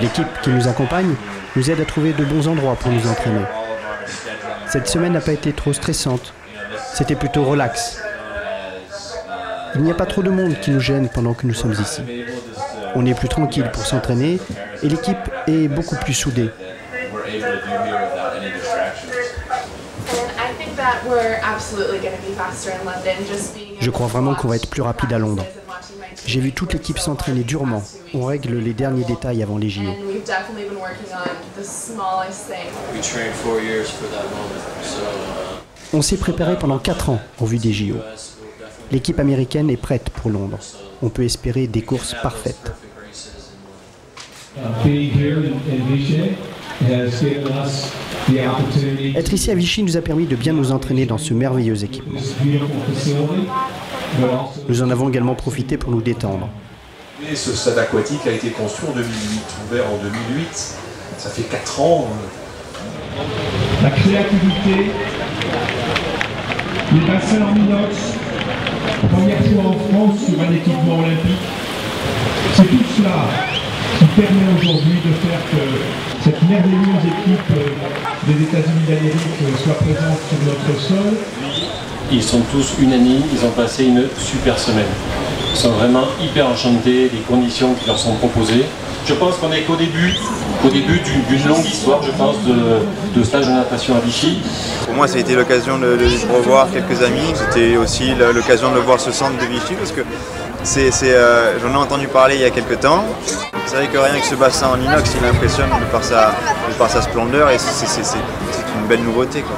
L'équipe qui nous accompagne nous aide à trouver de bons endroits pour nous entraîner. Cette semaine n'a pas été trop stressante. C'était plutôt relax. Il n'y a pas trop de monde qui nous gêne pendant que nous sommes ici. On est plus tranquille pour s'entraîner et l'équipe est beaucoup plus soudée. Je crois vraiment qu'on va être plus rapide à Londres. J'ai vu toute l'équipe s'entraîner durement. On règle les derniers détails avant les JO. On s'est préparé pendant 4 ans en vue des JO. L'équipe américaine est prête pour Londres. On peut espérer des courses parfaites. Être ici à Vichy nous a permis de bien nous entraîner dans ce merveilleux équipement. Nous en avons également profité pour nous détendre. ce stade aquatique a été construit en 2008, ouvert en 2008. Ça fait 4 ans. La créativité, les bassins en inox, première fois en France sur un équipement olympique. C'est tout cela qui permet aujourd'hui de faire que cette merveilleuse équipe des États-Unis d'Amérique soit présente sur notre sol. Ils sont tous unanimes, ils ont passé une super semaine. Ils sont vraiment hyper enchantés des conditions qui leur sont proposées. Je pense qu'on est qu'au début, au début d'une longue histoire, je pense, de, stage de natation à Vichy. Pour moi, ça a été l'occasion de, revoir quelques amis. C'était aussi l'occasion de voir ce centre de Vichy parce que c'est, euh, j'en ai entendu parler il y a quelques temps. C'est vrai que rien que ce bassin en inox, il impressionne de par sa, par sa splendeur et c'est, une belle nouveauté. Quoi.